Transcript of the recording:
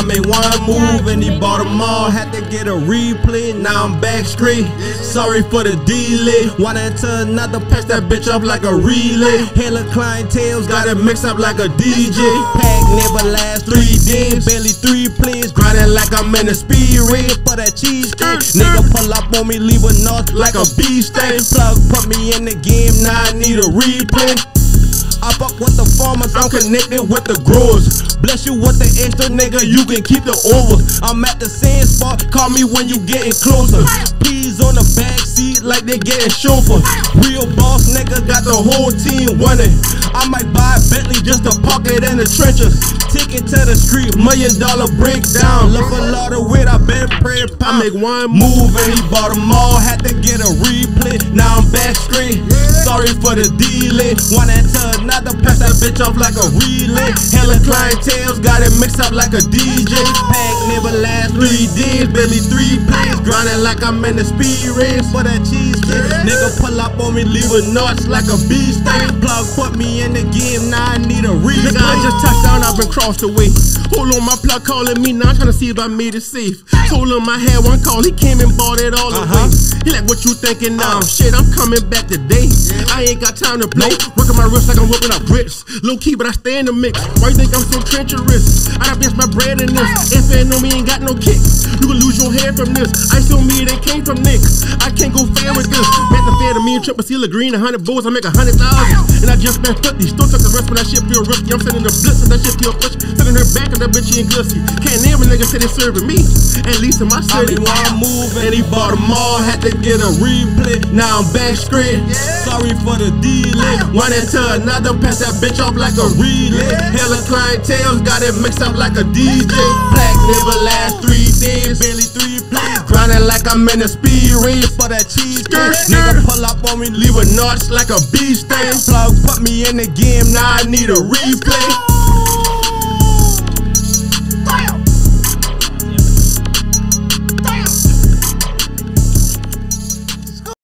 I made one move and he bought them all. Had to get a replay, now I'm back straight. Sorry for the delay. One into another, patch that bitch up like a relay. Hella clientele's got it mixed up like a DJ. Pack never last three days, barely three plays. Grinding like I'm in a speed race for that cheesecake. Nigga pull up on me, leave a north like a bee stain. Plug put me in the game, now I need a replay. Fuck with the farmers, I'm connected with the growers. Bless you with the extra nigga, you can keep the overs. I'm at the same spot, call me when you getting closer. Peas on the back seat like they getting chauffeur. Real boss nigga got the whole team winning. I might buy a Bentley just to park it in the trenches. Ticket to the street, million dollar breakdown. Look a lot of weight, I been praying. I make one move and he bought them all. Had to get a now I'm back straight. Sorry for the delay. One into another, pass that bitch off like a relay. Hella clientele's got it mixed up like a DJ. Pack never last three days, barely three plays. Grinding like I'm in the speed race for that cheesecake. Nigga pull up on me, leave a notch like a beast. Plug put me in the game, now I need a replay. Nigga, I just touched down, I've been crossed away. Hold on, my plug calling me now, trying to see if I made it safe. Told him I had one call, he came and bought it all Uh-huh. away. Like, what you thinking now? Shit, I'm coming back today. I ain't got time to play. Working my wrist like I'm whipping up bricks. Low key, but I stay in the mix. Why you think I'm so treacherous? I done my bread in this. If it know me, ain't got no kicks. You can lose your hair from this. I on me, they came from Nicks. I can't go fair with this. Met the fair to me and triple seal of green, a hundred bulls, I make a hundred thousand. And I just spent 50. Still took the rest when that shit feel risky. I'm sending the blitz and that shit feel push. That bitch ain't glissy. Can't name a nigga say they serving me. At least in my I city. made one move and he bought them all. Had to get a replay. Now I'm back straight. Sorry for the delay. One into another, pass that bitch off like a relay. Hella clientele's got it mixed up like a DJ. Black never last three days, barely three plays. Grinding like I'm in a speed race for that cheesecake. Nigga pull up on me, leave a notch like a bee stain. Plug put me in the game, now I need a replay.